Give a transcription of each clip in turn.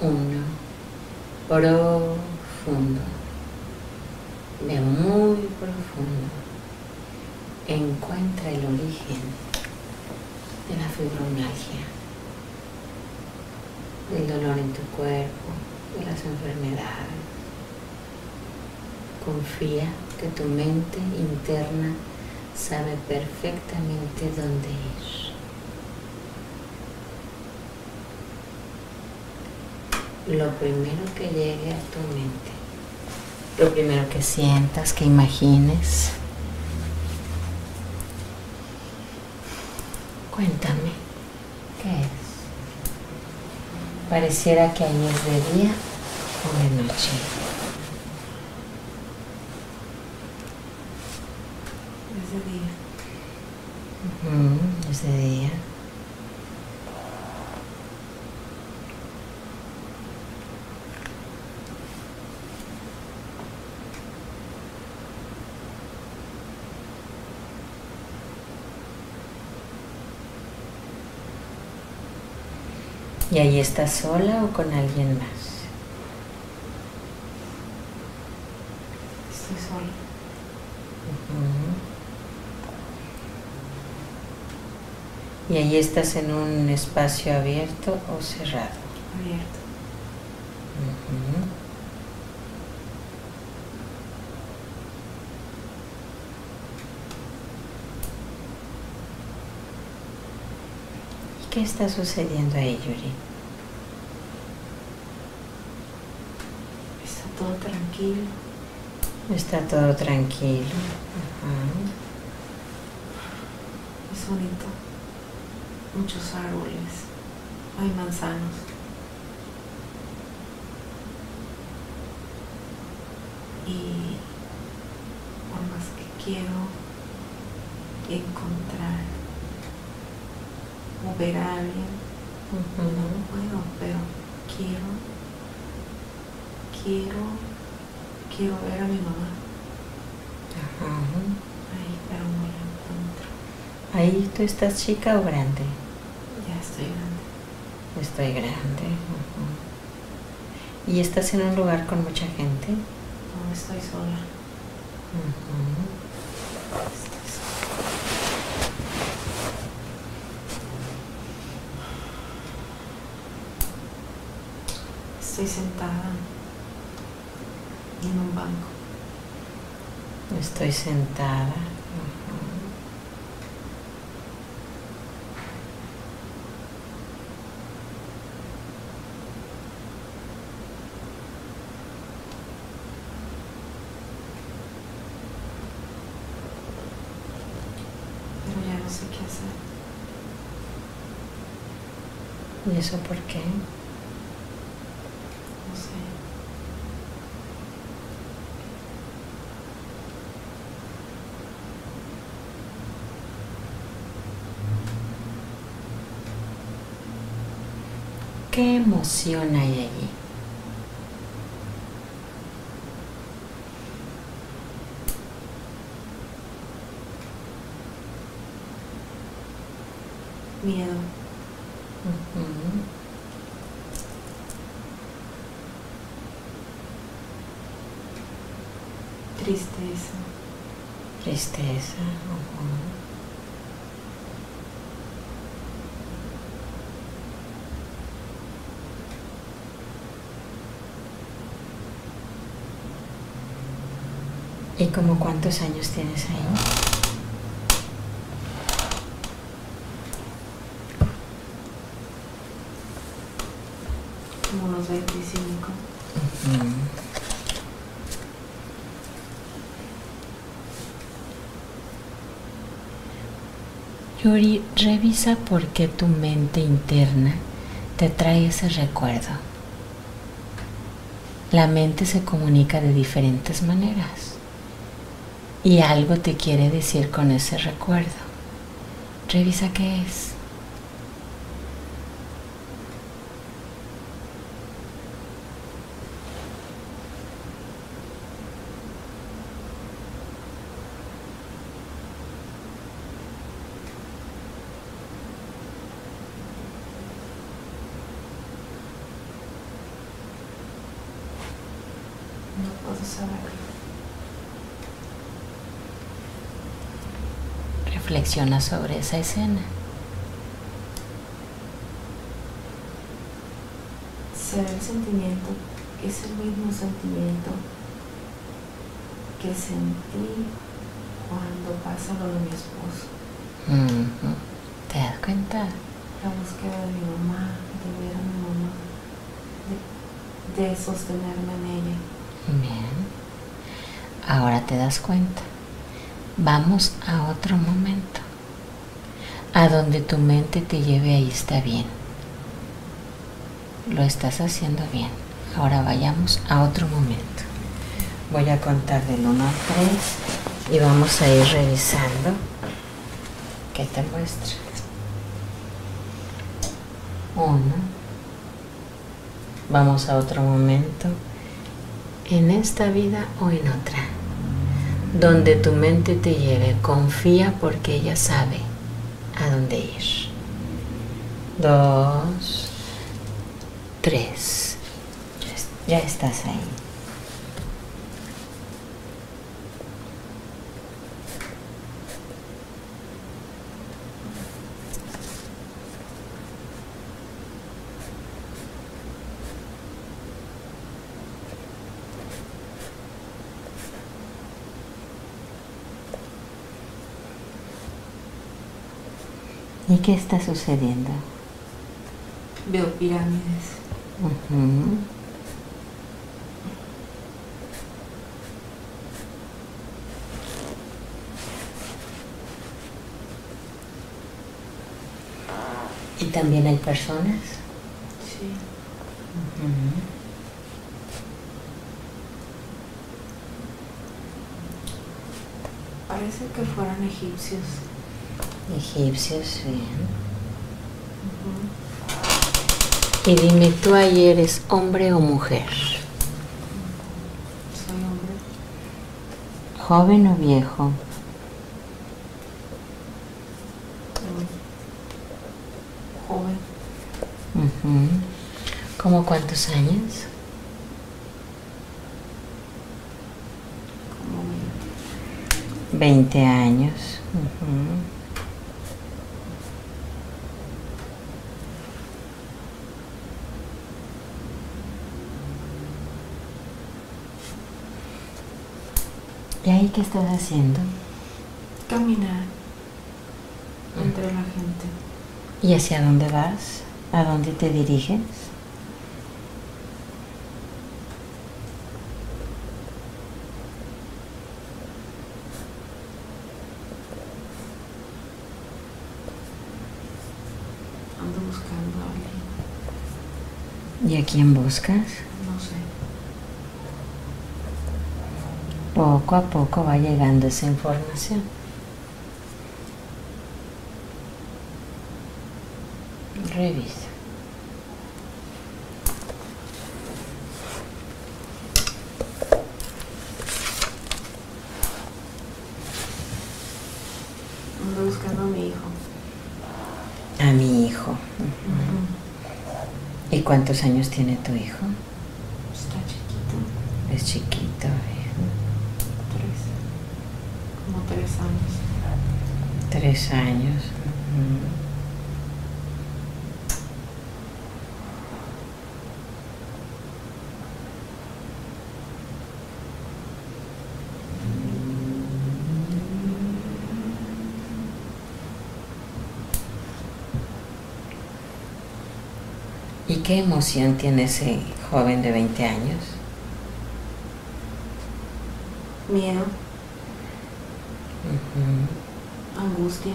uno, profundo, de muy profundo, encuentra el origen de la fibromialgia, del dolor en tu cuerpo, de las enfermedades. Confía que tu mente interna sabe perfectamente dónde ir. Lo primero que llegue a tu mente, lo primero que sientas, que imagines, cuéntame, ¿qué es? Pareciera que ahí es de día o de noche. Es de día. Ujú, es de día. ¿Y ahí estás sola o con alguien más? Estoy sola. ¿Y ahí estás en un espacio abierto o cerrado? Abierto. Ujú. ¿Y qué está sucediendo ahí, Yuri? Está todo tranquilo. Está todo tranquilo. Ajá. Es bonito. Muchos árboles. Hay manzanos. Y por más que quiero encontrar o ver a alguien, no Ujú. puedo, pero quiero, quiero, quiero ver a mi mamá. Ajá. Ahí, pero no la encuentro. Ahí tú estás chica o grande? Ya estoy grande. Estoy grande. ujú. ¿Y estás en un lugar con mucha gente? No estoy sola. Estoy Estoy sentada en un banco. Estoy sentada. pero ya no sé qué hacer. ¿Y eso por qué? No sé. ¿Qué emoción hay allí? Miedo. Ujú. Tristeza. Tristeza. ujú. ¿Y como cuántos años tienes ahí? Como unos 25. Ujú. Yuri, revisa por qué tu mente interna te trae ese recuerdo. La mente se comunica de diferentes maneras y algo te quiere decir con ese recuerdo. Revisa qué es. No puedo saberlo. Reflexiona sobre esa escena. ¿Será el sentimiento? ¿Es el mismo sentimiento que sentí cuando pasa lo de mi esposo? ¿Te das cuenta? La búsqueda de mi mamá, de ver a mi mamá, de, de sostenerme en ella. Bien. Ahora te das cuenta. Vamos a otro momento. A donde tu mente te lleve ahí está bien. Lo estás haciendo bien. Ahora vayamos a otro momento. Voy a contar del 1 al 3 y vamos a ir revisando qué te muestra. 1. Vamos a otro momento en esta vida o en otra, donde tu mente te lleve, confía porque ella sabe a dónde ir. Dos, tres, ya, es- ya estás ahí. ¿Y qué está sucediendo? Veo pirámides. ¿Y también hay personas? Sí. Parece que fueran egipcios. Egipcios, bien. Y dime, ¿tú ahí eres hombre o mujer? Soy hombre. ¿Joven o viejo? Joven. ¿Cómo cuántos años? Como 20 años. ¿Y ahí qué estás haciendo? caminar entre la gente. ¿Y hacia dónde vas? ¿A dónde te diriges? Ando buscando a alguien. ¿Y a quién buscas? No sé. Poco a poco va llegando esa información. Revisa. Ando buscando a mi hijo. A mi hijo. ¿Y cuántos años tiene tu hijo? Está chiquito. Es chiquito. bien. Tres. Tres años. ¿Y qué emoción tiene ese joven de 20 años? Miedo. Angustia.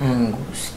Angustia.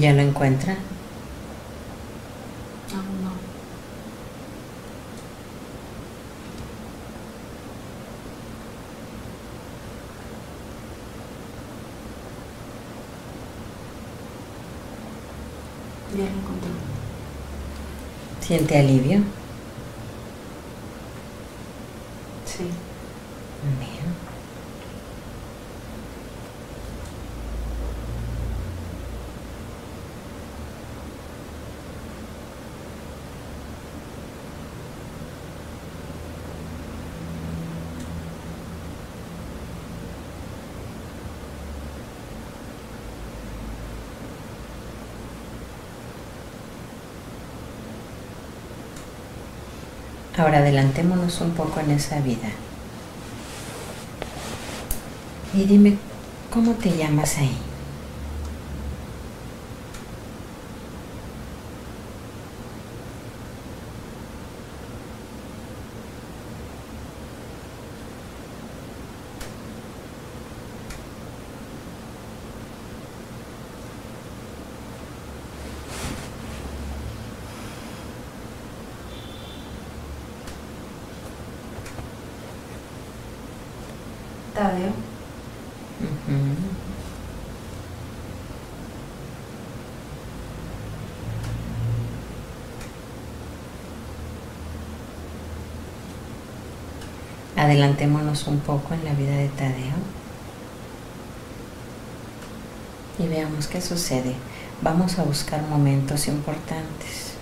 ¿Y ya lo encuentra? Aún no. Ya lo encontré. ¿Siente alivio? Sí. Bien. Ahora adelantémonos un poco en esa vida. Y dime, ¿cómo te llamas ahí? Tadeo. Ujú. Adelantémonos un poco en la vida de Tadeo y veamos qué sucede. Vamos a buscar momentos importantes.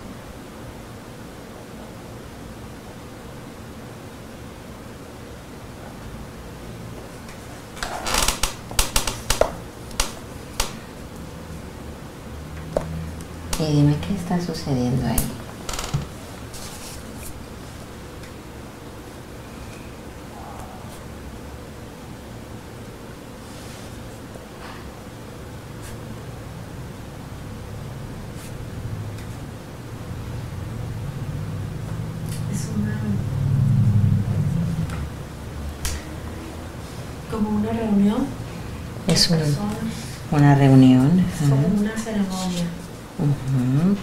Y dime qué está sucediendo ahí. Es una. como una reunión. de Es un- personas. una reunión. Es ajá. como una ceremonia. Ujú.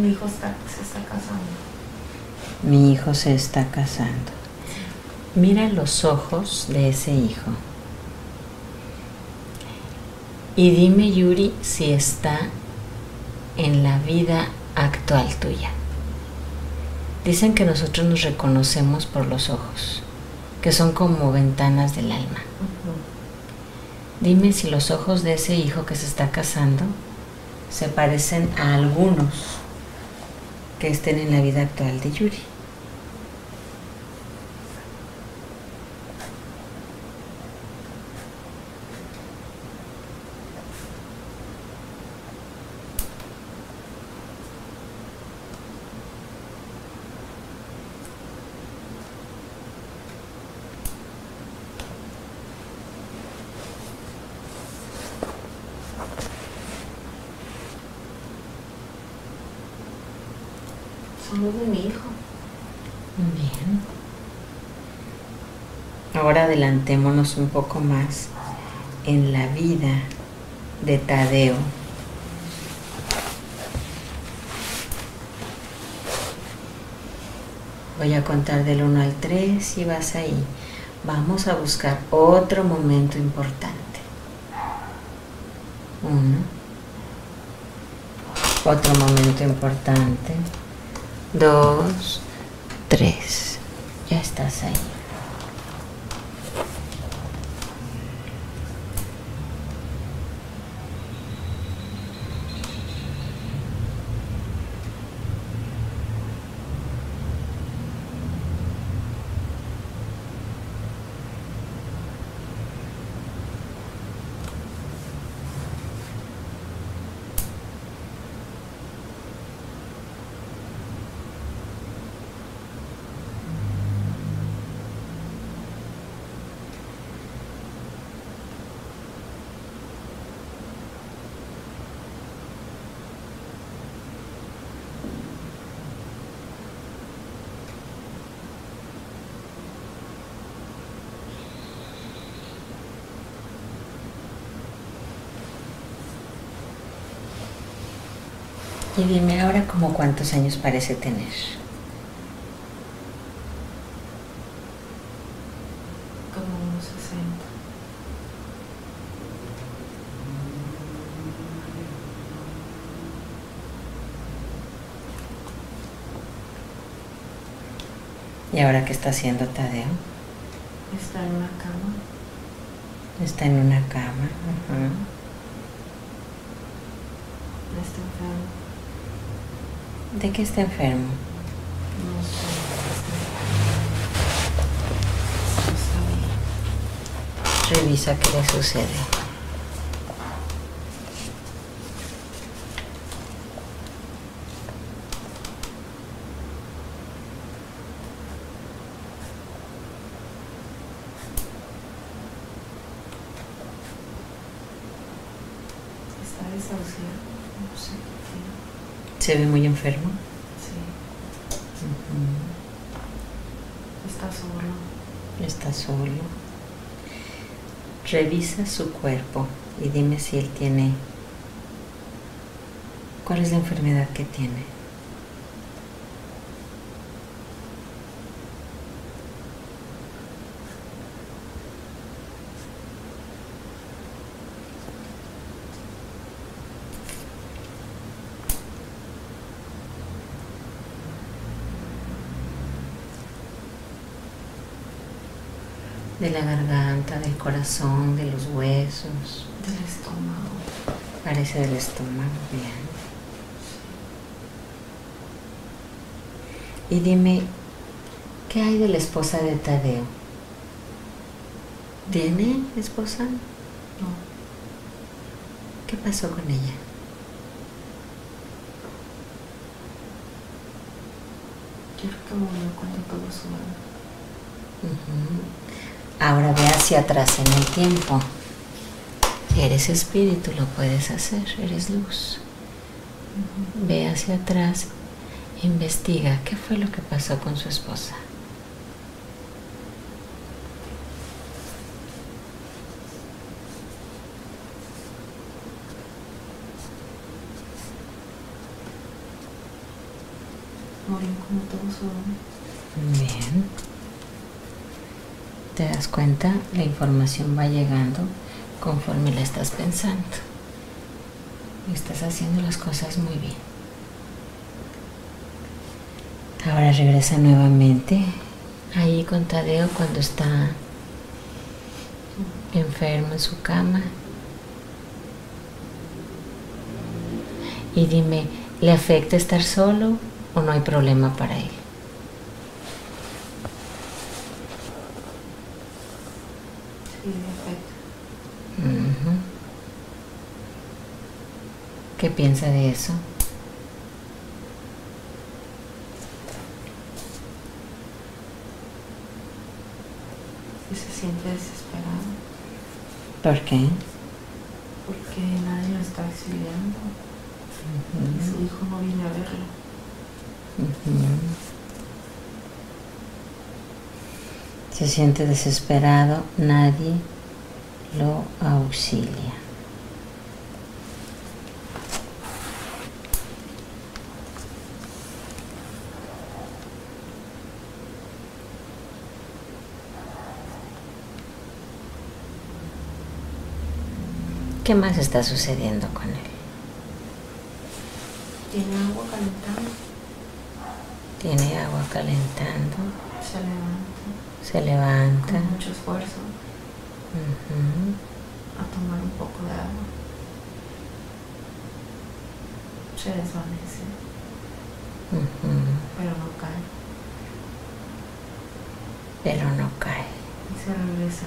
Mi hijo está, se está casando. Mi hijo se está casando. Mira los ojos de ese hijo. Y dime, Yuri, si está en la vida actual tuya. Dicen que nosotros nos reconocemos por los ojos, que son como ventanas del alma. Dime si los ojos de ese hijo que se está casando se parecen a algunos que estén en la vida actual de Yuri. Son los de mi hijo. Bien. Ahora adelantémonos un poco más en la vida de Tadeo. Voy a contar del 1 al 3 y vas ahí. Vamos a buscar otro momento importante. Uno. Otro momento importante. Dos. Tres. Ya estás ahí. Y dime ahora como cuántos años parece tener. Como unos 60. ¿Y ahora qué está haciendo Tadeo? Está en una cama. Está en una cama. ajá. Está enfermo. ¿De qué está enfermo? No sé. Revisa qué le sucede. Está desahuciado. No sé qué tiene. ¿Se ve muy enfermo? Sí. Ujú. Está solo. Está solo. Revisa su cuerpo y dime si él tiene... ¿Cuál es la enfermedad que tiene? La garganta, del corazón, de los huesos. Del estómago. Parece del estómago, bien. Y dime, ¿qué hay de la esposa de Tadeo? ¿Tiene esposa? No. ¿Qué pasó con ella? Quiero que murió cuando tuvo su bebé. Ujú. Ahora ve hacia atrás en el tiempo. Eres espíritu, lo puedes hacer, eres luz. Ve hacia atrás, investiga qué fue lo que pasó con su esposa. Murió como su bebé. Bien. ¿Te das cuenta? La información va llegando conforme la estás pensando. Estás haciendo las cosas muy bien. Ahora regresa nuevamente ahí con Tadeo cuando está enfermo en su cama. Y dime, ¿le afecta estar solo o no hay problema para él? Sí, me afecta. Ujú. ¿Qué piensa de eso? Se siente desesperado ¿Por qué? porque nadie lo está exiliando. Su hijo no viene a verlo. Se siente desesperado, nadie lo auxilia. ¿Qué más está sucediendo con él? Tiene agua calentando. Tiene agua calentando, Se levanta se levanta. con mucho esfuerzo a tomar un poco de agua. Se desvanece, pero no cae. pero no cae. Y se regresa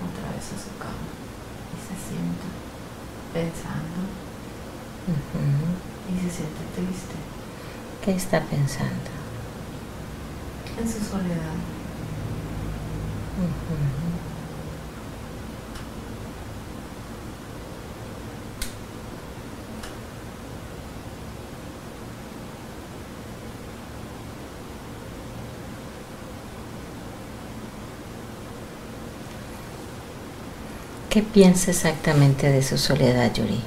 otra vez a su cama sienta pensando y se siente triste ¿Qué está pensando? en su soledad. ¿Qué piensa exactamente de su soledad, Yuri?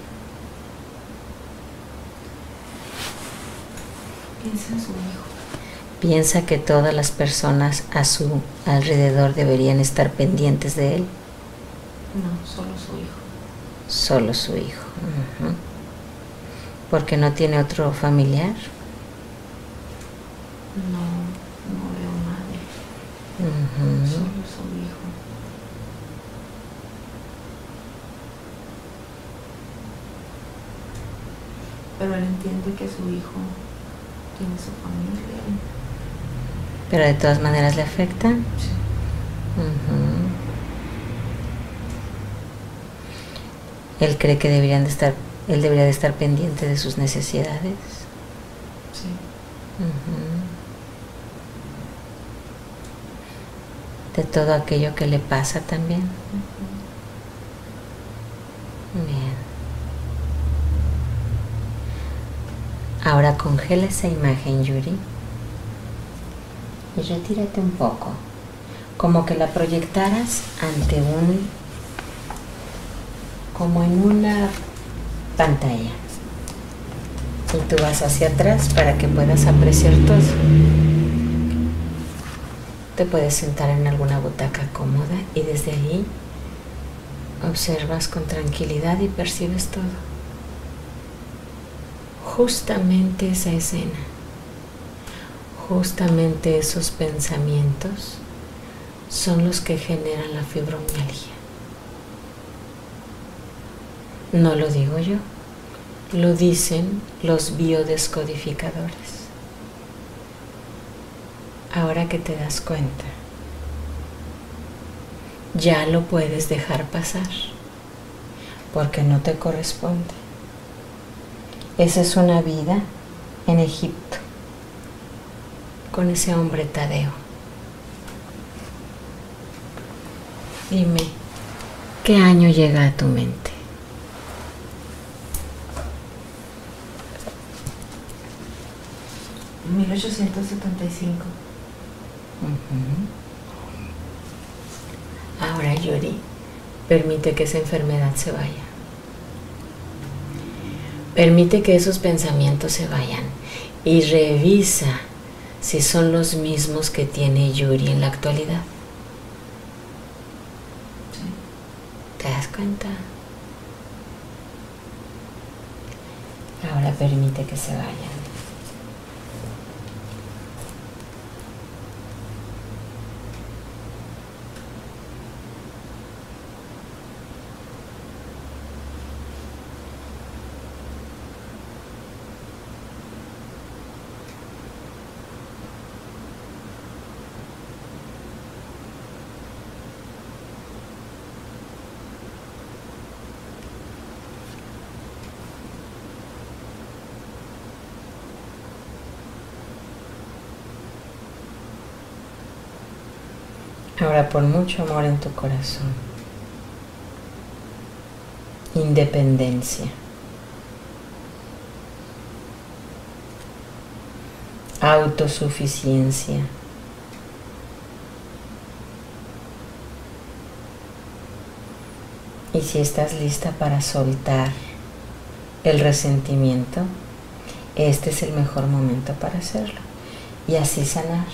piensa en su hijo. Piensa que todas las personas a su alrededor deberían estar pendientes de él. No, solo su hijo. Solo su hijo. Porque no tiene otro familiar. No, no veo nadie. Ujú. Solo su hijo. Pero él entiende que su hijo tiene su familia. Pero de todas maneras le afecta. Sí. Él cree que deberían de estar, él debería de estar pendiente de sus necesidades. Sí. De todo aquello que le pasa también. Ujú. Bien. Ahora congela esa imagen, Yuri. Y retírate un poco. Como que la proyectaras ante un. como en una pantalla. Y tú vas hacia atrás para que puedas apreciar todo. Te puedes sentar en alguna butaca cómoda y desde ahí observas con tranquilidad y percibes todo. Justamente esa escena, justamente esos pensamientos son los que generan la fibromialgia. No lo digo yo, lo dicen los biodescodificadores. Ahora que te das cuenta, ya lo puedes dejar pasar, porque no te corresponde. Esa es una vida en Egipto, con ese hombre Tadeo. Dime, ¿qué año llega a tu mente? En 1875. Ahora, Yuri, permite que esa enfermedad se vaya. Permite que esos pensamientos se vayan y revisa si son los mismos que tiene Yuri en la actualidad. ¿Te das cuenta? Ahora permite que se vayan. Ahora pon mucho amor en tu corazón. Independencia. Autosuficiencia. Y si estás lista para soltar el resentimiento, este es el mejor momento para hacerlo. Y así sanar.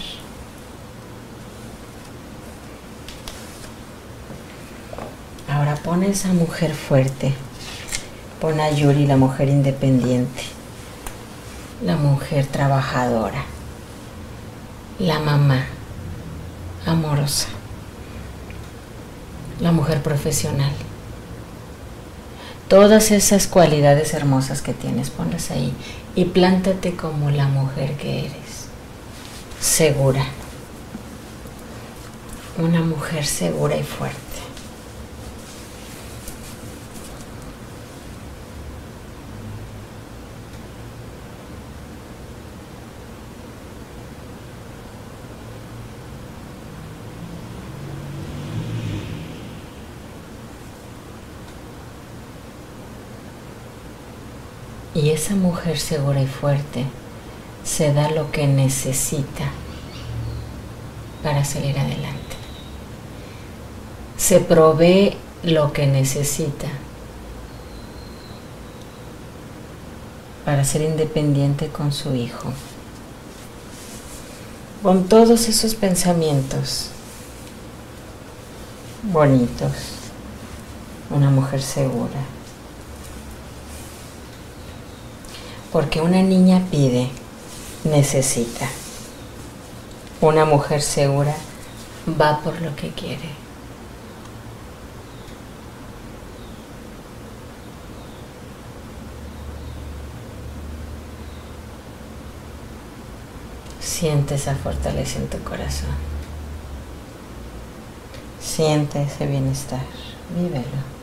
Ahora pon esa mujer fuerte. Pon a Yuri, la mujer independiente. La mujer trabajadora. La mamá amorosa. La mujer profesional. Todas esas cualidades hermosas que tienes, ponlas ahí. Y plántate como la mujer que eres. Segura. Una mujer segura y fuerte. Y esa mujer segura y fuerte se da lo que necesita para salir adelante. Se provee lo que necesita para ser independiente con su hijo. con todos esos pensamientos bonitos, una mujer segura. Porque una niña pide, necesita. Una mujer segura va por lo que quiere. Siente esa fortaleza en tu corazón. Siente ese bienestar. Vívelo.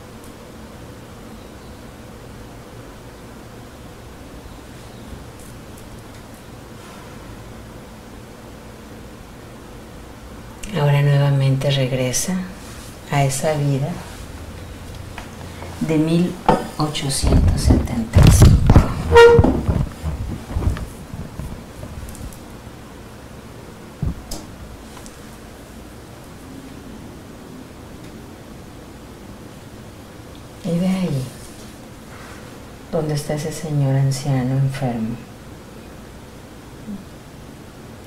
Ahora nuevamente regresa a esa vida de 1875. Y ve ahí, donde está ese señor anciano enfermo.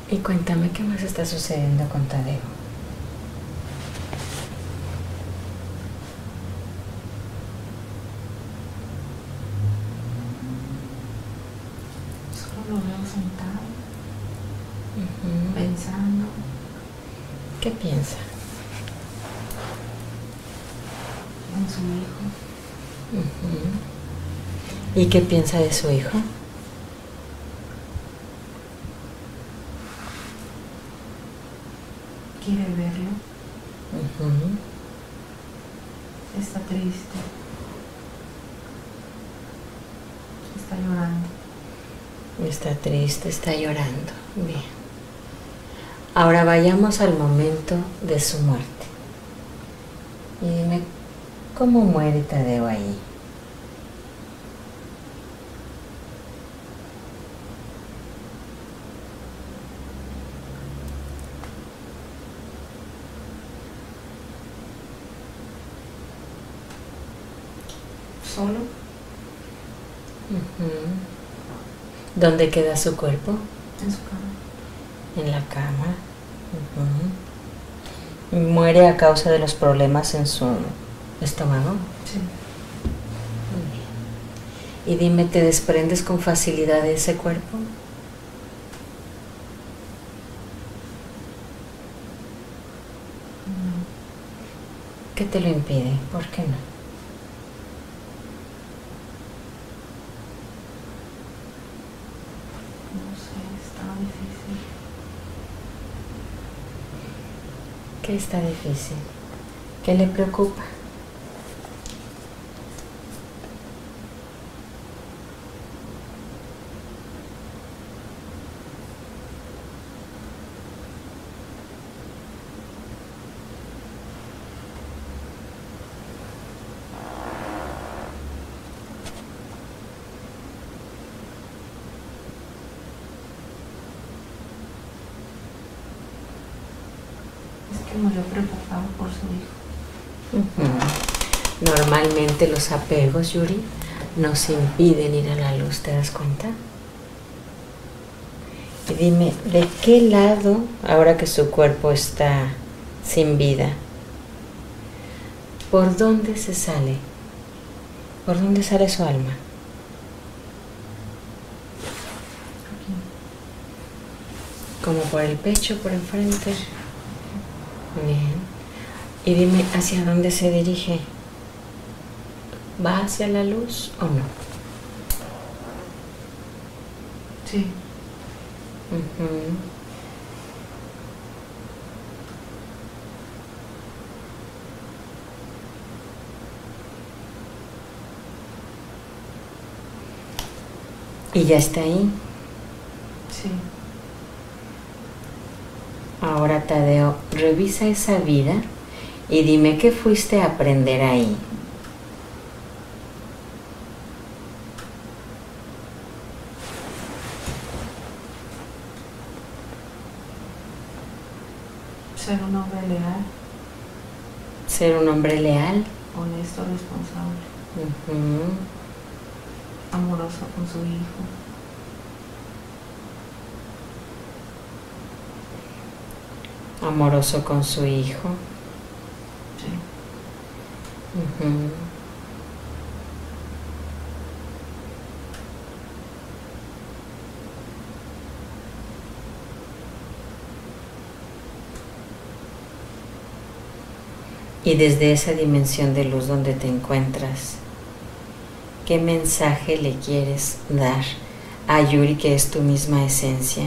Y cuéntame qué más está sucediendo con Tadeo. Solo lo veo sentado, Ujú. pensando. ¿Qué piensa? en su hijo. Ujú. ¿Y qué piensa de su hijo? Quiere verlo. Está triste. Está llorando. Está triste, está llorando. Bien. Ahora vayamos al momento de su muerte. Y dime, ¿cómo muere Tadeo ahí? Solo. ¿Dónde queda su cuerpo? En su cama. En la cama. ¿Muere a causa de los problemas en su estómago? Sí. Muy bien. Y dime, ¿te desprendes con facilidad de ese cuerpo? No. ¿Qué te lo impide? ¿Por qué? No sé, está difícil. ¿Qué está difícil? ¿Qué le preocupa? Es que murió preocupado por su hijo. Ujú. Los apegos, Yuri, nos impiden ir a la luz, ¿te das cuenta? Y dime, ¿de qué lado, ahora que su cuerpo está sin vida, por dónde se sale? ¿Por dónde sale su alma? Como por el pecho, por enfrente. Bien. Y dime, ¿hacia dónde se dirige? ¿Va hacia la luz o no? Sí. Ujú. Y ya está ahí. Sí. Ahora, Tadeo, revisa esa vida y dime qué fuiste a aprender ahí. Ser un hombre leal, Ser un hombre leal, honesto, responsable, amoroso con su hijo. Amoroso con su hijo. Sí. Y desde esa dimensión de luz donde te encuentras, ¿qué mensaje le quieres dar a Yuri que es tu misma esencia?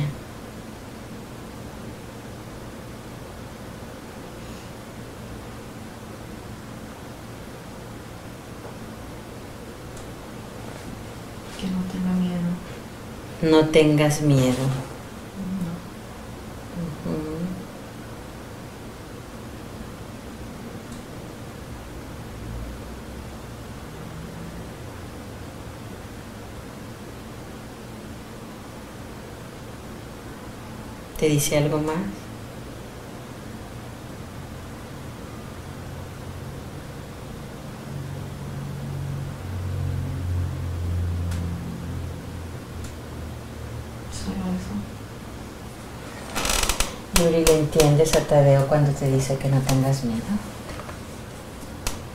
Que no tenga miedo. No tengas miedo. No. Ujú. ¿Te dice algo más? Yuri, ¿le entiendes a Tadeo cuando te dice que no tengas miedo?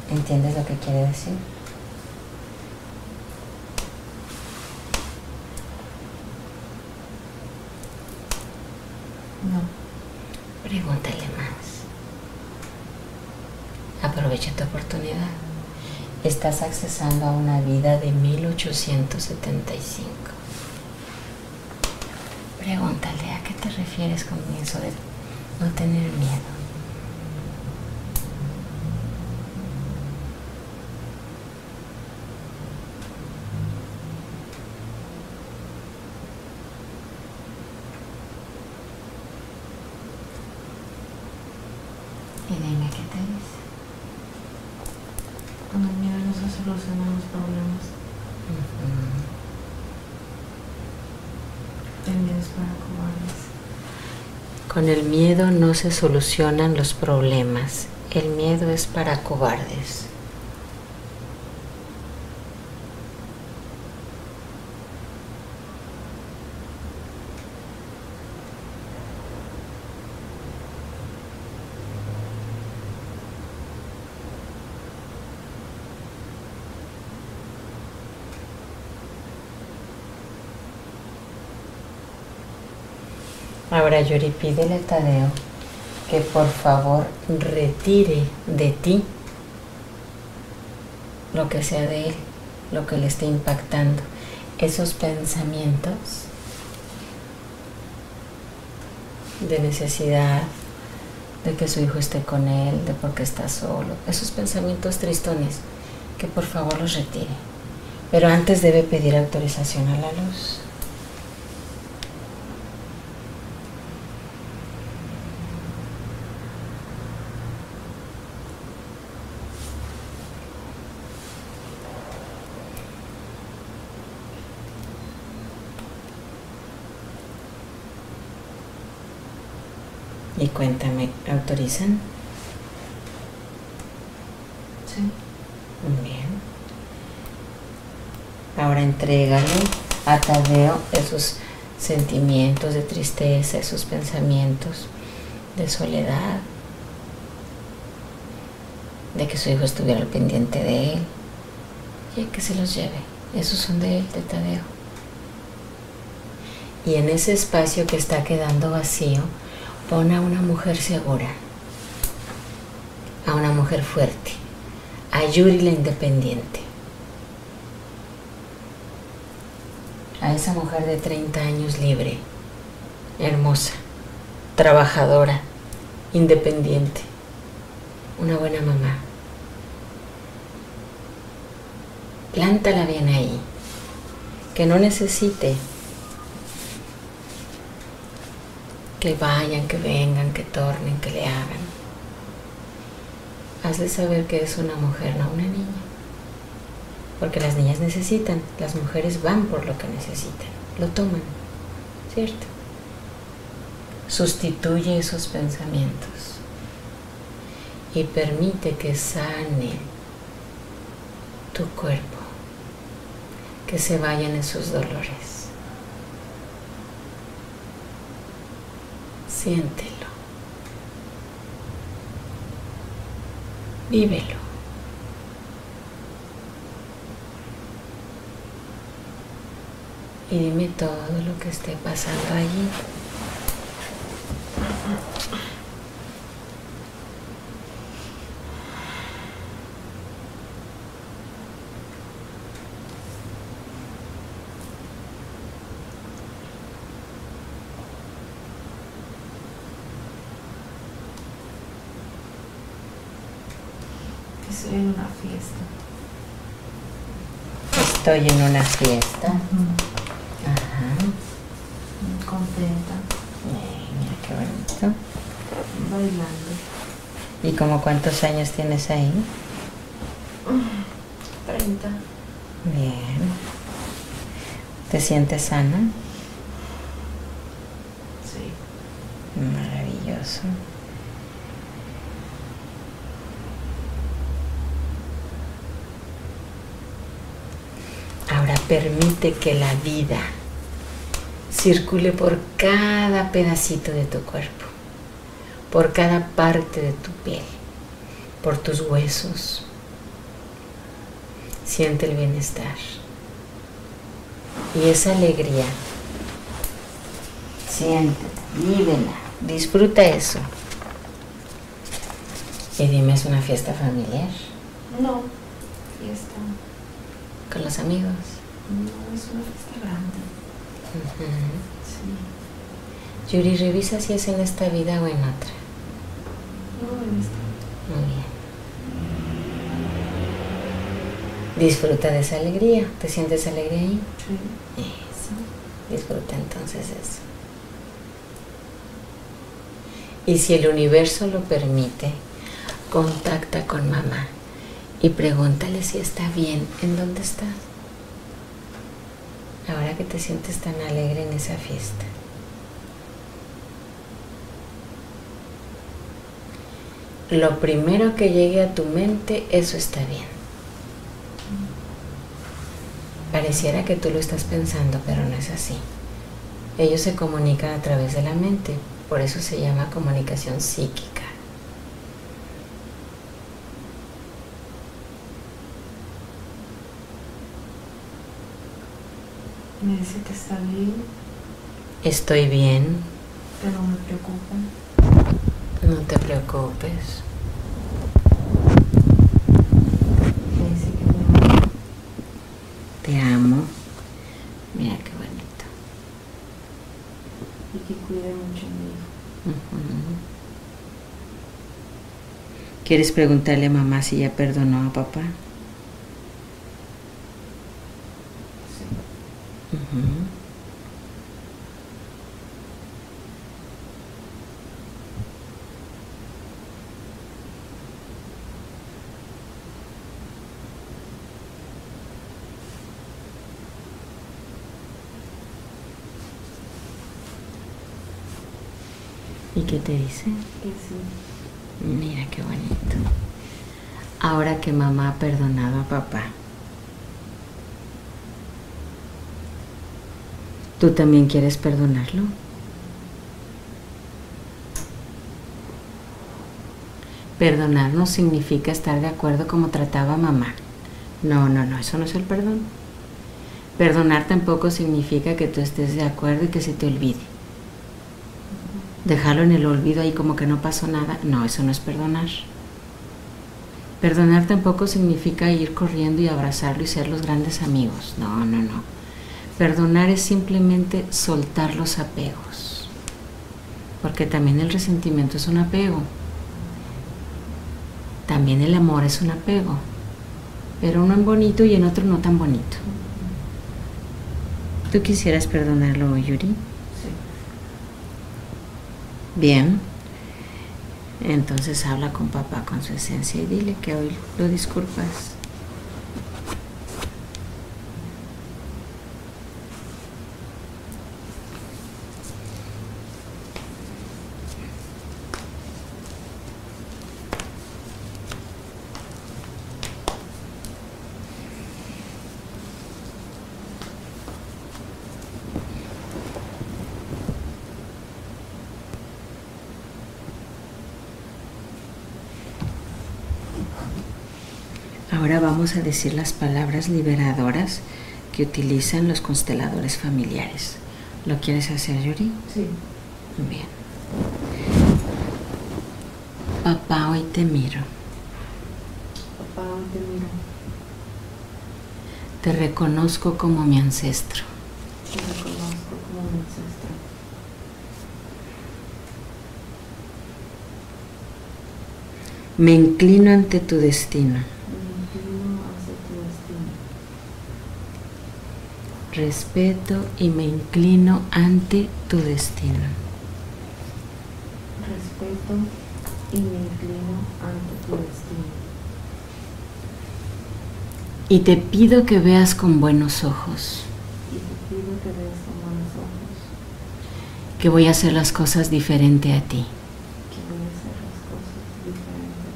¿Entiendes lo que quiere decir? Pregúntale más. Aprovecha tu oportunidad. Estás accesando a una vida de 1875. Pregúntale a qué te refieres con eso de no tener miedo. Y dime qué te dice. Con el miedo no se solucionan los problemas. El miedo es para cobardes. Con el miedo no se solucionan los problemas. El miedo es para cobardes. Ahora Yuri pídele a Tadeo que por favor retire de ti lo que sea de él, lo que le esté impactando, esos pensamientos de necesidad, de que su hijo esté con él, de por qué está solo, esos pensamientos tristones, que por favor los retire. Pero antes debe pedir autorización a la luz. Y cuéntame, ¿autorizan? Sí. Bien. Ahora entrégale a Tadeo esos sentimientos de tristeza, esos pensamientos de soledad, de que su hijo estuviera al pendiente de él. Y que se los lleve. Esos son de él, de Tadeo. Y en ese espacio que está quedando vacío, pon a una mujer segura, a una mujer fuerte, a Yuri la independiente, a esa mujer de 30 años libre, hermosa, trabajadora, independiente, una buena mamá. Plántala bien ahí, que no necesite que vayan, que vengan, que tornen, que le hagan. Hazle saber que es una mujer, no una niña. Porque las niñas necesitan, las mujeres van por lo que necesitan, lo toman, ¿cierto? Sustituye esos pensamientos y permite que sane tu cuerpo, que se vayan esos dolores. siéntelo, vívelo. Y dime todo lo que esté pasando allí. Estoy en una fiesta. Ajá. Contenta, Mira qué bonito. bailando. ¿Y como cuántos años tienes ahí? 30. Bien. ¿Te sientes sana? Sí. Maravilloso. Ahora permite que la vida circule por cada pedacito de tu cuerpo, por cada parte de tu piel, por tus huesos. Siente el bienestar y esa alegría. Siéntela, vívela, disfruta eso. Y dime, ¿es una fiesta familiar? No, fiesta. ¿Con los amigos? No, es una fiesta grande. Sí. Yuri, revisa si es en esta vida o en otra. No, en esta. Muy bien. Disfruta de esa alegría. ¿Te sientes alegre ahí? Sí. Eso. Disfruta entonces eso. Y si el universo lo permite, contacta con mamá y pregúntale si está bien en donde está. Ahora que te sientes tan alegre en esa fiesta. Lo primero que llegue a tu mente, eso está bien. Pareciera que tú lo estás pensando, pero no es así. Ellos se comunican a través de la mente, por eso se llama comunicación psíquica. Me dice que está bien, Estoy bien, pero me preocupa. no te preocupes. Me dice que me ama. Te amo. Mira qué bonito. y que cuide mucho a mi hijo. ¿Quieres preguntarle a mamá si ya perdonó a papá? Sí. Ujú. ¿Y qué te dice? Que sí. Mira qué bonito. Ahora que mamá ha perdonado a papá, ¿tú también quieres perdonarlo? Perdonar no significa estar de acuerdo como trataba mamá. No, no, no, eso no es el perdón. Perdonar tampoco significa que tú estés de acuerdo y que se te olvide. Dejarlo en el olvido ahí como que no pasó nada. No, eso no es perdonar. Perdonar tampoco significa ir corriendo y abrazarlo y ser los grandes amigos. No, no, no. Perdonar es simplemente soltar los apegos. Porque también el resentimiento es un apego. También el amor es un apego. Pero uno en bonito y en otro no tan bonito. ¿Tú quisieras perdonarlo, Yuri? Bien. Entonces habla con papá con su esencia y dile que hoy lo disculpas. Vamos a decir las palabras liberadoras que utilizan los consteladores familiares. ¿Lo quieres hacer, Yuri? Sí. Bien. Papá, hoy te miro. Papá, hoy te miro. Te reconozco como mi ancestro. Te reconozco como mi ancestro. Me inclino ante tu destino. Me inclino hacia tu destino. Respeto y me inclino ante tu destino. Respeto y me inclino ante tu destino. Y te pido que veas con buenos ojos Y te pido que veas con buenos ojos que voy a hacer las cosas diferente a ti. que voy a hacer las cosas diferentes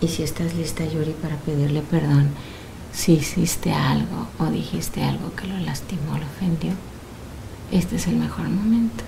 a ti. Y si estás lista, Yuri, para pedirle perdón si hiciste algo o dijiste algo que lo lastimó, lo ofendió, este es el mejor momento.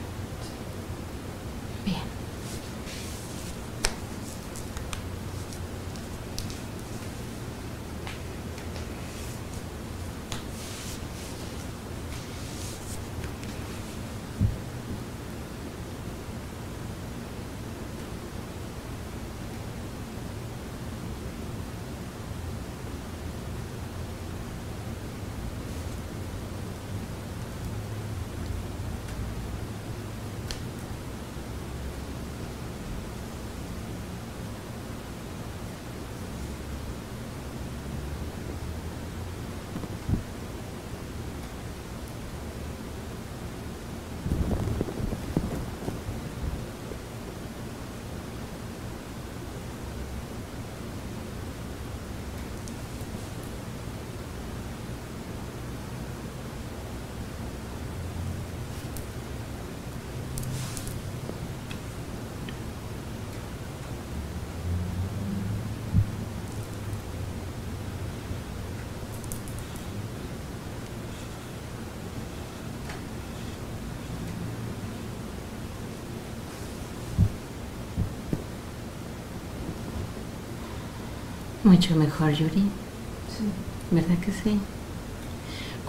Mucho mejor, Yuri. Sí. ¿Verdad que sí?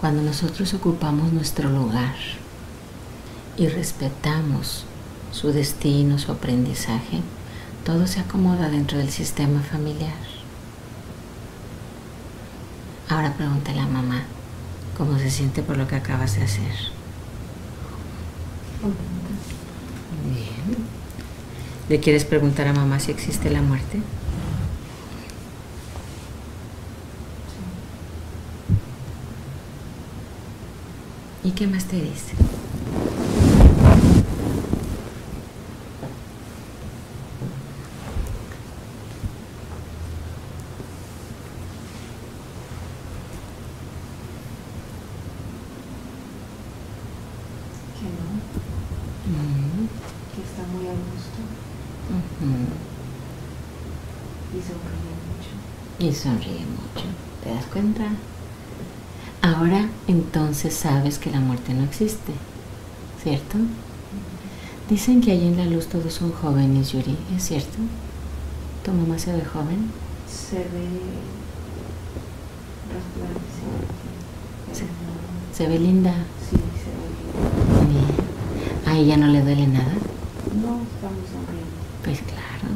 Cuando nosotros ocupamos nuestro lugar y respetamos su destino, su aprendizaje, todo se acomoda dentro del sistema familiar. Ahora pregúntale a mamá cómo se siente por lo que acabas de hacer. Bien. ¿Le quieres preguntar a mamá si existe la muerte? ¿Y qué más te dice? Que no, Mm, que está muy a gusto y sonríe mucho. Y sonríe mucho. ¿Te das cuenta? Ahora entonces sabes que la muerte no existe, ¿cierto? Dicen que allí en la luz todos son jóvenes, Yuri, ¿es cierto? ¿Tu mamá se ve joven? Se ve resplandeciente. No- ¿Se ve linda? Sí, se ve. Bien. ¿A ella no le duele nada? No estamos sonriendo. Pues claro.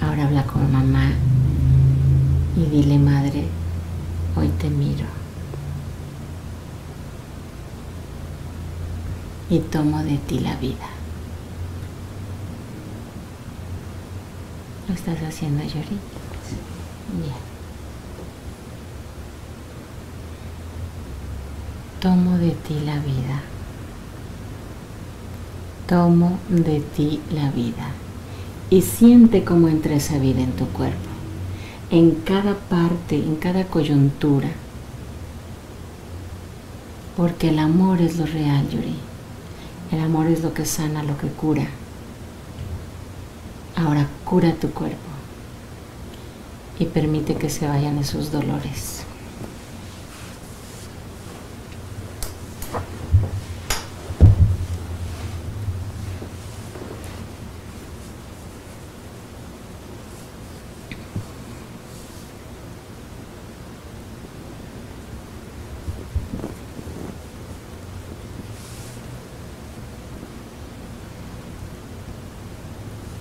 Ahora habla con mamá y dile, madre, hoy te miro. Y tomo de ti la vida. ¿Lo estás haciendo, Yuri? Sí. Bien. Tomo de ti la vida. Tomo de ti la vida. Y siente cómo entra esa vida en tu cuerpo. En cada parte, en cada coyuntura. Porque el amor es lo real, Yuri. El amor es lo que sana, lo que cura. Ahora cura tu cuerpo y permite que se vayan esos dolores.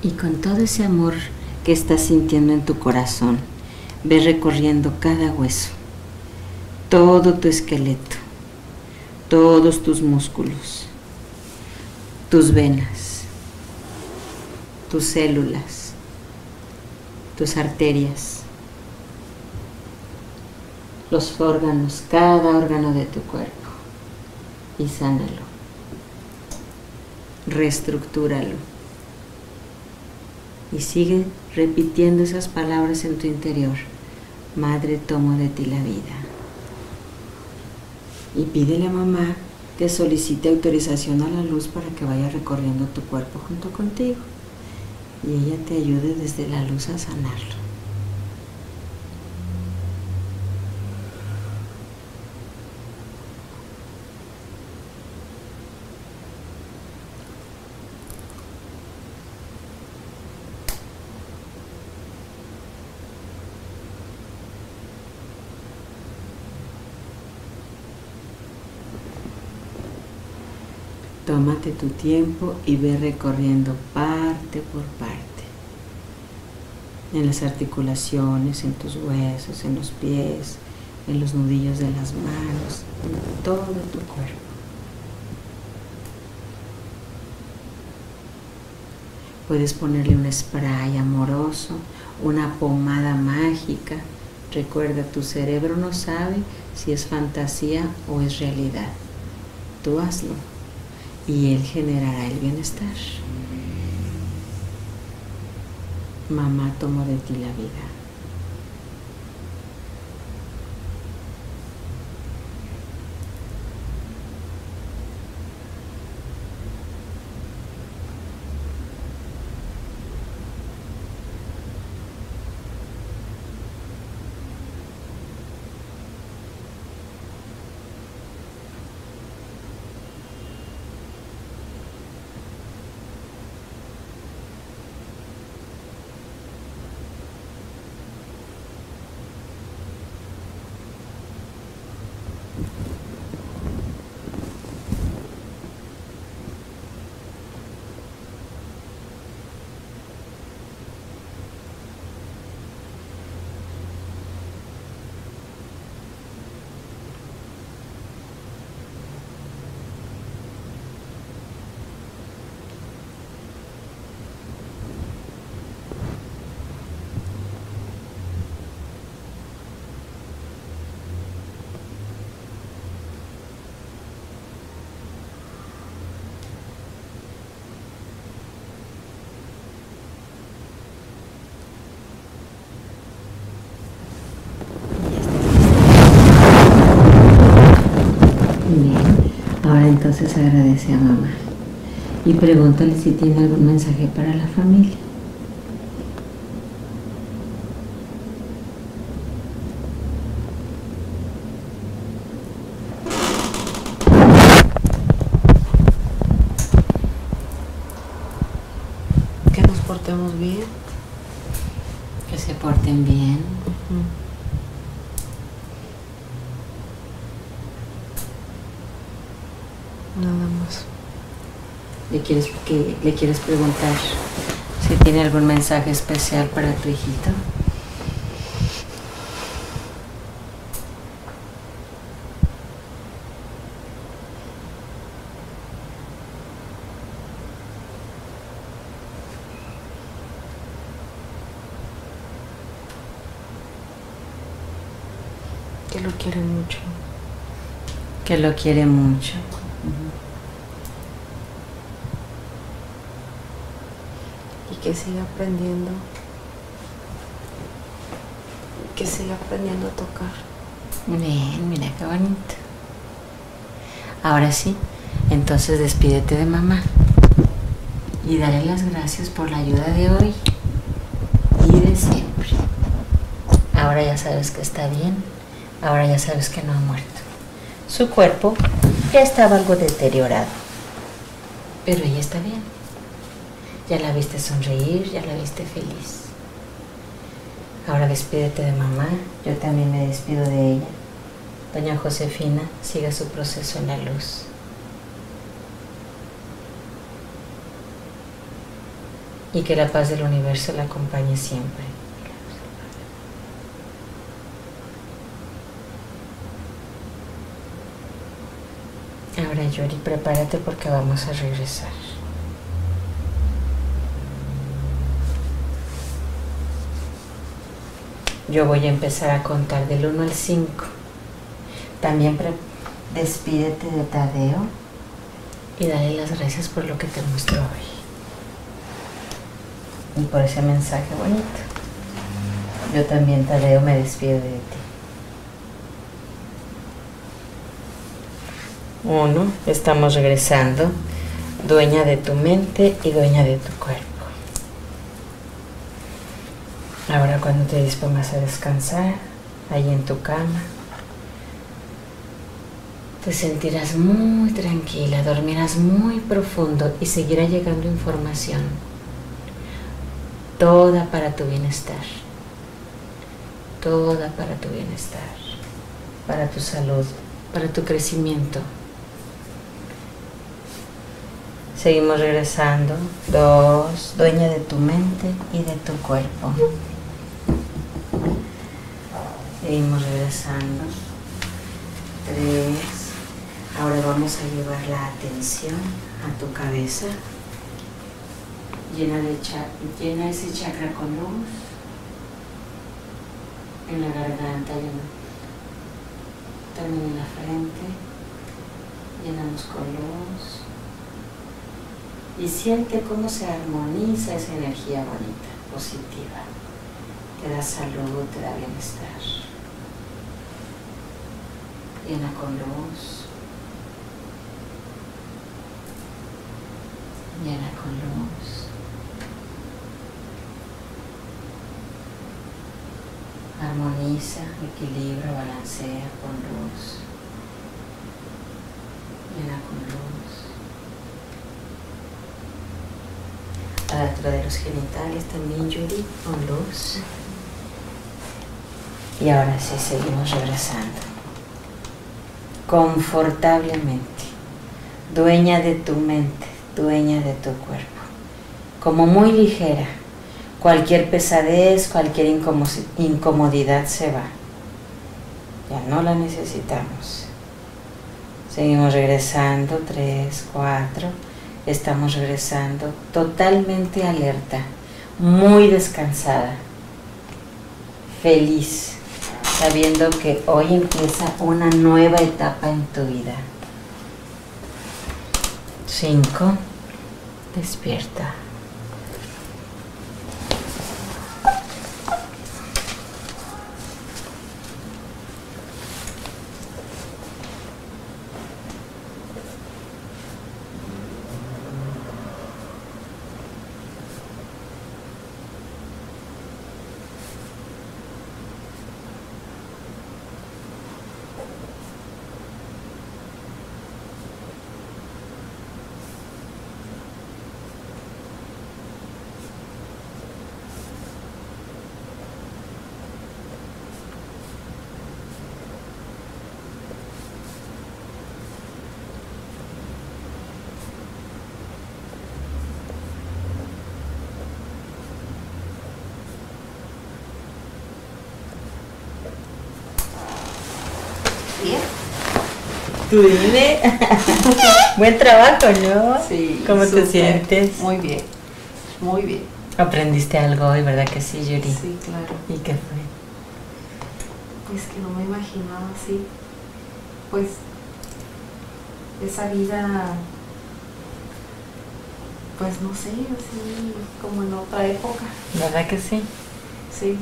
Y con todo ese amor que estás sintiendo en tu corazón, ve recorriendo cada hueso, todo tu esqueleto, todos tus músculos, tus venas, tus células, tus arterias, los órganos, cada órgano de tu cuerpo y sánalo, reestructúralo y sigue repitiendo esas palabras en tu interior. Madre, tomo de ti la vida. Y pídele a mamá que solicite autorización a la luz para que vaya recorriendo tu cuerpo junto contigo y ella te ayude desde la luz a sanarlo. Tómate tu tiempo y ve recorriendo parte por parte. En las articulaciones, en tus huesos, en los pies, en los nudillos de las manos, en todo tu cuerpo. Puedes ponerle un spray amoroso, una pomada mágica. Recuerda, tu cerebro no sabe si es fantasía o es realidad. Tú hazlo y Él generará el bienestar. Mamá tomó de ti la vida. Entonces agradece a mamá y pregúntale si tiene algún mensaje para la familia. Que nos portemos bien. Que se porten bien. ¿Le quieres, que, ¿Le quieres preguntar si tiene algún mensaje especial para tu hijito? Que lo quiere mucho. Que lo quiere mucho. Que siga aprendiendo, que siga aprendiendo a tocar. Bien, mira qué bonito. Ahora sí, entonces despídete de mamá y dale las gracias por la ayuda de hoy y de siempre. Ahora ya sabes que está bien, ahora ya sabes que no ha muerto. Su cuerpo ya estaba algo deteriorado, pero ella está bien. Ya la viste sonreír, ya la viste feliz. Ahora despídete de mamá, yo también me despido de ella. Doña Josefina siga su proceso en la luz. y que la paz del universo la acompañe siempre. Ahora Yuri, prepárate porque vamos a regresar. Yo voy a empezar a contar del 1 al 5. También despídete de Tadeo y dale las gracias por lo que te mostró hoy. Y por ese mensaje bonito. Yo también, Tadeo, me despido de ti. Uno, estamos regresando, dueña de tu mente y dueña de tu cuerpo. Ahora cuando te dispongas a descansar, ahí en tu cama, te sentirás muy tranquila, dormirás muy profundo y seguirá llegando información, toda para tu bienestar, toda para tu bienestar, para tu salud, para tu crecimiento. Seguimos regresando. Dos, dueña de tu mente y de tu cuerpo. Seguimos regresando. Tres. Ahora vamos a llevar la atención a tu cabeza. Llena, de llena ese chakra con luz. En la garganta, también en la frente. Llenamos con luz y siente cómo se armoniza esa energía bonita, positiva. Te da salud, te da bienestar. Llena con luz. Llena con luz. Armoniza, equilibra, balancea con luz. Llena con luz. a la altura de los genitales también Yuri con luz y ahora sí seguimos regresando confortablemente. Dueña de tu mente dueña de tu cuerpo. Como muy ligera cualquier pesadez cualquier incomodidad se va. Ya no la necesitamos. Seguimos regresando tres cuatro. Estamos regresando totalmente alerta, muy descansada, feliz, sabiendo que hoy empieza una nueva etapa en tu vida. 5. Despierta. Tú dime. Buen trabajo, ¿no? Sí. ¿Cómo te sientes? Muy bien, muy bien. Aprendiste algo hoy, ¿verdad que sí, Yuri? Sí, claro. ¿Y qué fue? Pues que no me imaginaba así. Pues esa vida, pues no sé, así como en otra época. ¿Verdad que sí? Sí.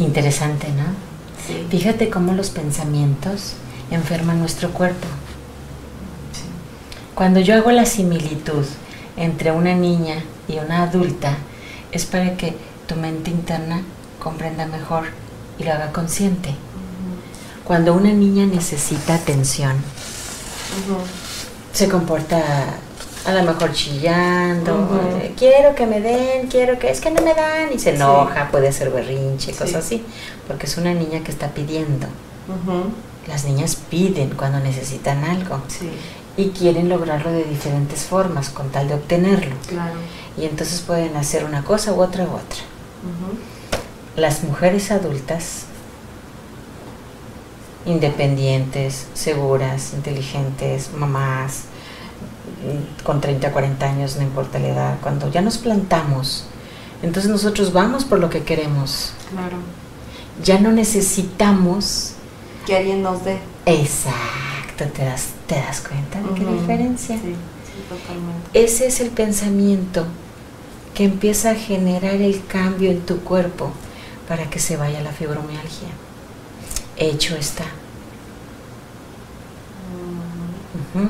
Interesante, ¿no? Sí. Fíjate cómo los pensamientos enferma nuestro cuerpo. Cuando yo hago la similitud entre una niña y una adulta, es para que tu mente interna comprenda mejor y lo haga consciente. Cuando una niña necesita atención, se comporta a lo mejor chillando, quiero que me den, quiero que, es que no me dan, y se enoja, puede ser berrinche, cosas así, porque es una niña que está pidiendo las niñas piden cuando necesitan algo. y quieren lograrlo de diferentes formas con tal de obtenerlo. Claro. Y entonces pueden hacer una cosa u otra u otra. Las mujeres adultas, independientes, seguras, inteligentes, mamás, mm, con 30, 40 años, no importa la edad, cuando ya nos plantamos, entonces nosotros vamos por lo que queremos. Claro. Ya no necesitamos Que alguien nos dé. Exacto, te das, te das cuenta de qué diferencia. Sí, sí, totalmente. Ese es el pensamiento que empieza a generar el cambio en tu cuerpo para que se vaya la fibromialgia. Hecho está. Ujú.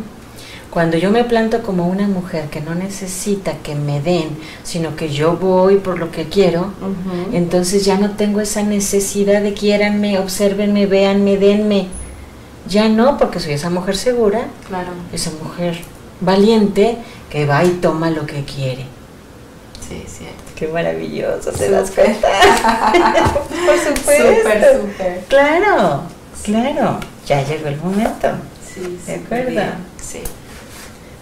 Cuando yo me planto como una mujer que no necesita que me den, sino que yo voy por lo que quiero, entonces ya no tengo esa necesidad de quiéranme, observenme, véanme, denme. Ya no, porque soy esa mujer segura, Claro. esa mujer valiente que va y toma lo que quiere. Sí, cierto. Qué maravilloso, ¿te das cuenta? Por supuesto. Súper, súper. Claro, claro. Ya llegó el momento. Sí, ¿De acuerdo? bien. Sí.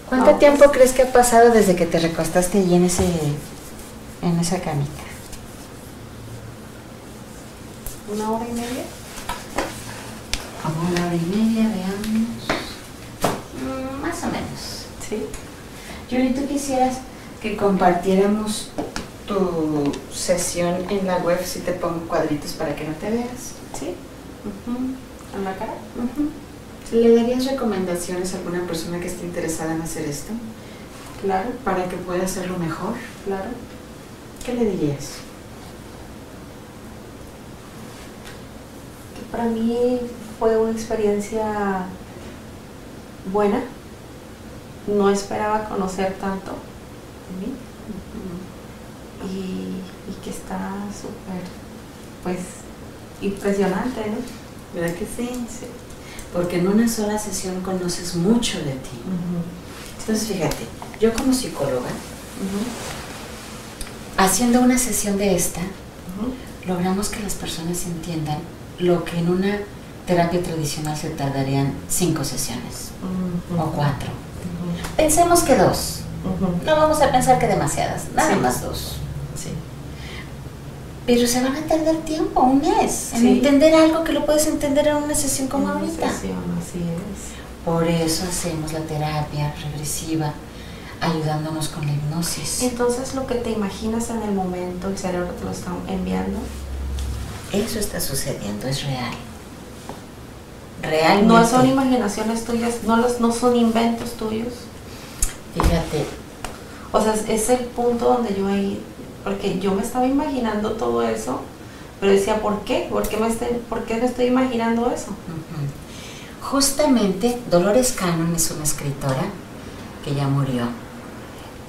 ¿Cuánto No, tiempo crees que ha pasado desde que te recostaste allí en ese en esa camita? ¿Una hora y media? Como una hora y media, veamos. Mm, más o menos. Sí. Yuri, ¿tú quisieras que compartiéramos tu sesión en la web si te pongo cuadritos para que no te veas? Sí. Ujú. ¿En la cara? ¿Le darías recomendaciones a alguna persona que esté interesada en hacer esto Claro, para que pueda hacerlo mejor? claro. ¿Qué le dirías? que para mí fue una experiencia buena. No esperaba conocer tanto de mí y, y que está súper, pues, impresionante, ¿no? ¿Verdad que sí? Sí. Porque en una sola sesión conoces mucho de ti. Entonces, fíjate, yo como psicóloga, haciendo una sesión de esta, logramos que las personas entiendan lo que en una terapia tradicional se tardarían cinco sesiones o cuatro. Pensemos que dos. No vamos a pensar que demasiadas, nada Sí. más dos. Pero se van a tardar tiempo, un mes, en Sí. entender algo que lo puedes entender en una sesión como ahorita. sesión, así es. Por eso hacemos la terapia regresiva, ayudándonos con la hipnosis. Entonces lo que te imaginas en el momento, el cerebro te lo está enviando. Eso está sucediendo, es real. Realmente. No son imaginaciones tuyas, no, los, no son inventos tuyos. Fíjate, O sea, es, es el punto donde yo ahí, porque yo me estaba imaginando todo eso, pero decía, ¿por qué? ¿Por qué me, estoy, por qué me estoy imaginando eso? justamente Dolores Cannon es una escritora que ya murió,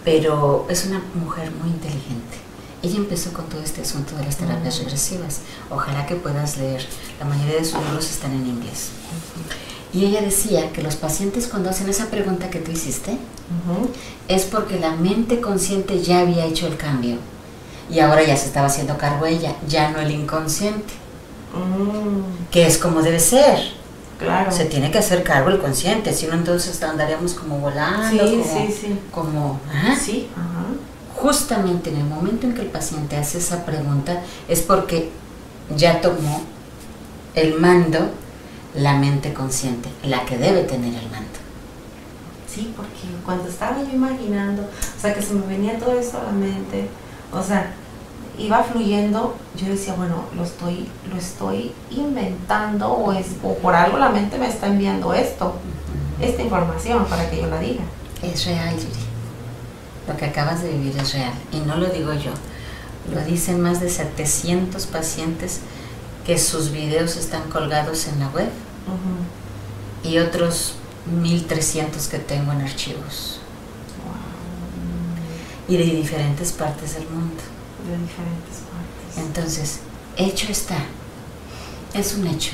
pero es una mujer muy inteligente. Ella empezó con todo este asunto de las terapias regresivas. Ojalá que puedas leer. La mayoría de sus libros están en inglés. Y ella decía que los pacientes cuando hacen esa pregunta que tú hiciste, es porque la mente consciente ya había hecho el cambio y ahora ya se estaba haciendo cargo ella, ya no el inconsciente, Mm, que es como debe ser. claro. Se tiene que hacer cargo el consciente, si no entonces andaríamos como volando, Sí, como, sí, sí. como- ajá. Sí, ajá. Justamente en el momento en que el paciente hace esa pregunta es porque ya tomó el mando la mente consciente, la que debe tener el mando. Sí, porque cuando estaba yo imaginando, o sea, que se me venía todo esto a la mente, o sea, iba fluyendo, yo decía, bueno, lo estoy, lo estoy inventando o, es, o por algo la mente me está enviando esto, esta información para que yo la diga. Es real, Yuri. Lo que acabas de vivir es real. Y no lo digo yo. Lo dicen más de 700 pacientes que sus videos están colgados en la web y otros 1300 que tengo en archivos y de diferentes partes del mundo. De diferentes partes. Entonces, hecho está. Es un hecho.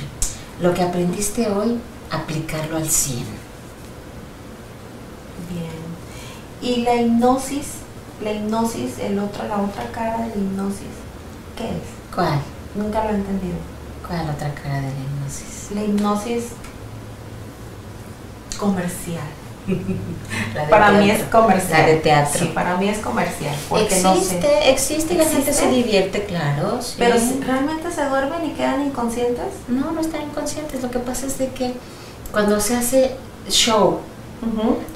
Lo que aprendiste hoy, aplicarlo al 100. Bien. Y la hipnosis, la hipnosis, el otro, la otra cara de la hipnosis, ¿qué es? ¿Cuál? Nunca lo he entendido. ¿Cuál otra cara de la hipnosis? La hipnosis comercial. Para mí teatro. es comercial. La de teatro. Sí, para mí es comercial. Porque existe, no sé. existe y la gente se divierte, claro. sí. Pero realmente se duermen y quedan inconscientes. No, no están inconscientes. Lo que pasa es de que cuando se hace show,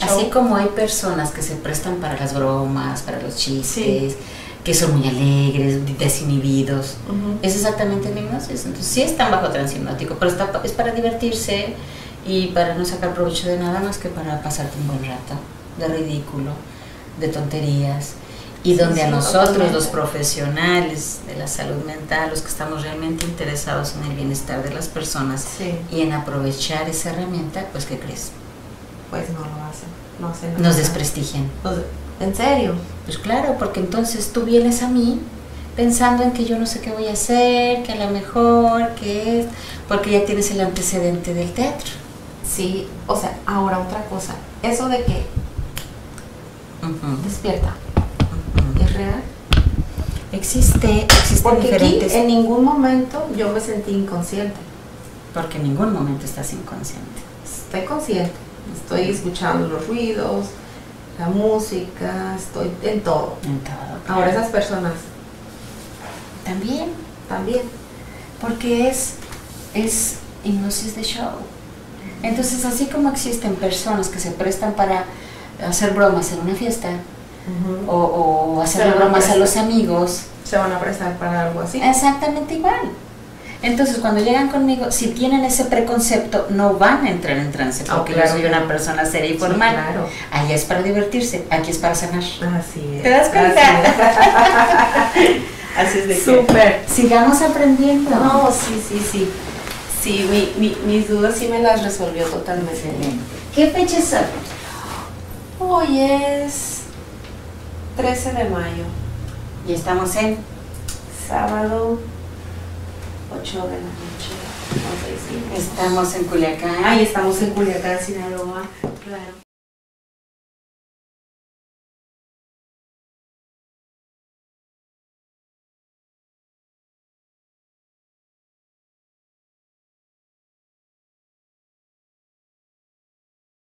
así Show. como hay personas que se prestan para las bromas, para los chistes, Sí. que son muy alegres, desinhibidos, es exactamente la hipnosis. Entonces sí están bajo trance hipnótico, pero está, es para divertirse y para no sacar provecho de nada más que para pasarte un buen rato de ridículo, de tonterías. Y Sí, donde a nosotros, los profesionales de la salud mental, los que estamos realmente interesados en el bienestar de las personas Sí, y en aprovechar esa herramienta, pues ¿qué crees? pues no lo hacen. No hacen nada. Nos desprestigian. ¿En serio? Pues claro, porque entonces tú vienes a mí pensando en que yo no sé qué voy a hacer, que a lo mejor, que es, porque ya tienes el antecedente del teatro. Sí, o sea, ahora otra cosa. Eso de que despierta. ¿es real? Existe, existen Porque aquí en ningún momento yo me sentí inconsciente. porque en ningún momento estás inconsciente. Estoy consciente, estoy escuchando los ruidos, la música, estoy en todo. En todo. Ahora esas personas también, también. porque es, es hipnosis de show. Entonces, así como existen personas que se prestan para hacer bromas en una fiesta o, o hacer a bromas a los amigos, Se van a prestar para algo así. exactamente igual. Entonces, cuando llegan conmigo, si tienen ese preconcepto, no van a entrar en trance, Ah, porque yo soy una persona seria y Sí, formal. claro. Allá es para divertirse, aquí es para sanar. Así es. ¿Te das cuenta? Así es de que- Súper. Sigamos aprendiendo. No, sí, sí, sí. Sí, mi, mi- mis dudas sí me las resolvió totalmente. Excelente. ¿Qué fecha es hoy? Hoy es 13 de mayo, Y estamos en sábado, 8 de la noche. Estamos en Culiacán. Ahí estamos en Culiacán, Sinaloa. Claro.